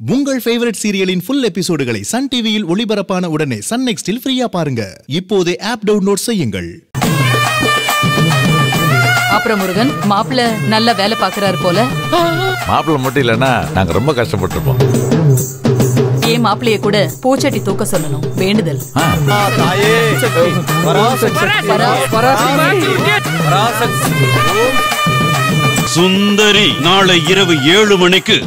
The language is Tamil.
உங்கள் ஃபேவரட் சீரியலின் ஃபுல் எபிசோடுகளை சன் டிவியில் ஒளிபரப்பான உடனே சன் நெக்ஸ்டில் ஃப்ரீயா பாருங்க. இப்போதே ஆப் டவுன்லோட் செய்யுங்கள். அப்புறம் முருகன் மாப்பிள்ள நல்ல வேலை பாக்குறாரு போல. மாப்பிள்ளை மட்டும் இல்லனா நாங்க ரொம்ப கஷ்டப்பட்டிருப்போம். ஏன் மாப்பிள்ளைய கூட பூச்சட்டி தூக்க சொல்லணும். வேண்டுதல். சுந்தரி நாளை இரவு ஏழு மணிக்கு